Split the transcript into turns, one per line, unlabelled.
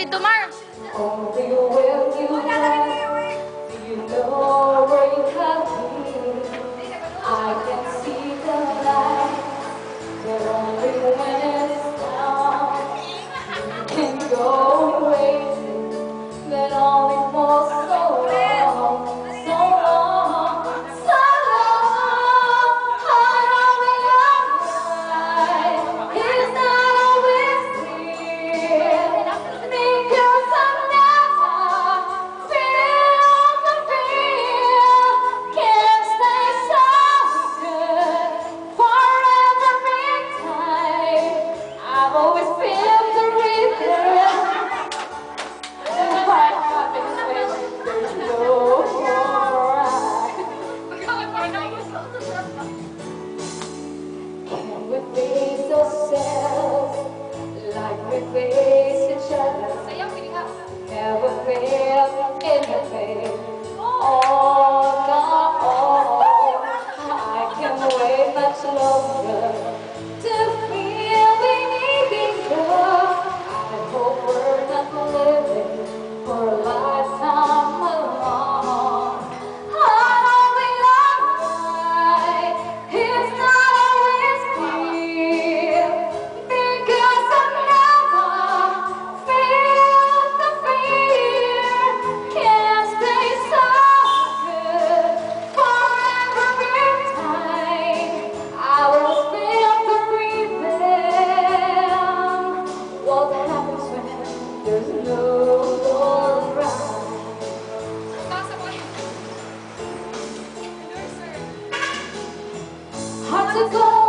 dito, Mar.
Oh, okay. Much longer Go.